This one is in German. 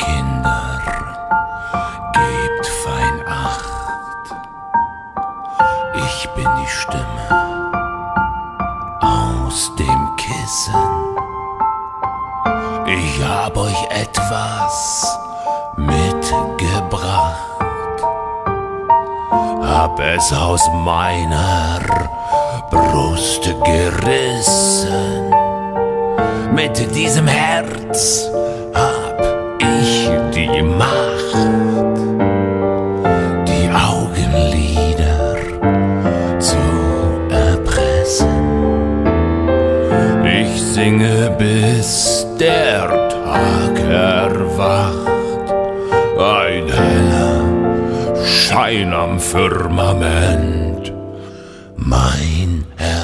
Kinder, gebt fein Acht, ich bin die Stimme aus dem Kissen. Ich hab euch etwas mitgebracht, hab es aus meiner Brust gerissen. Mit diesem Herz Ich singe, bis der Tag erwacht. Ein heller Schein am Firmament. Mein brennt.